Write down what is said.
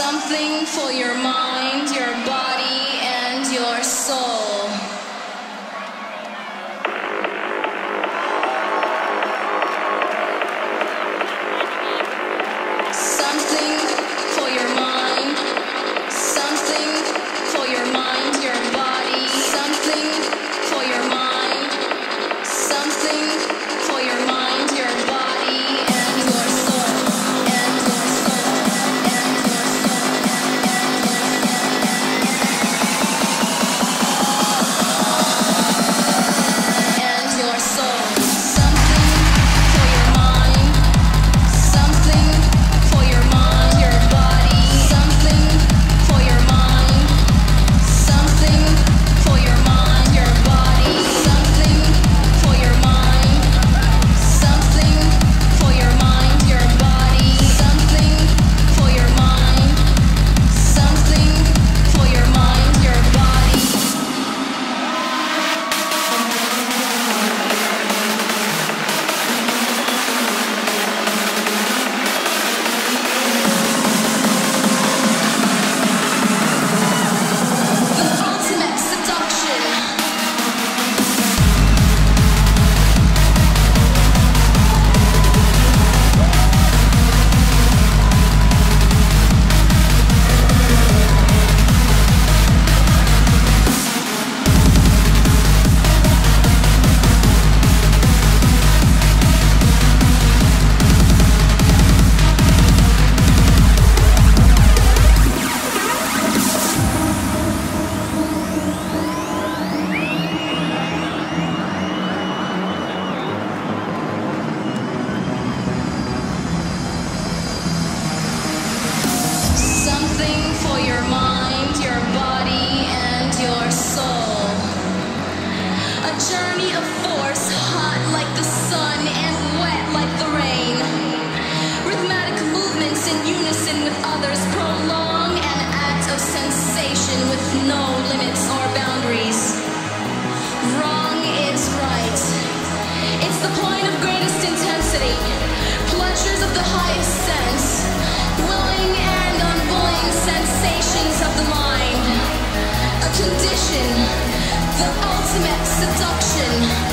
something for your mind, your body, and your soul. condition, the ultimate seduction.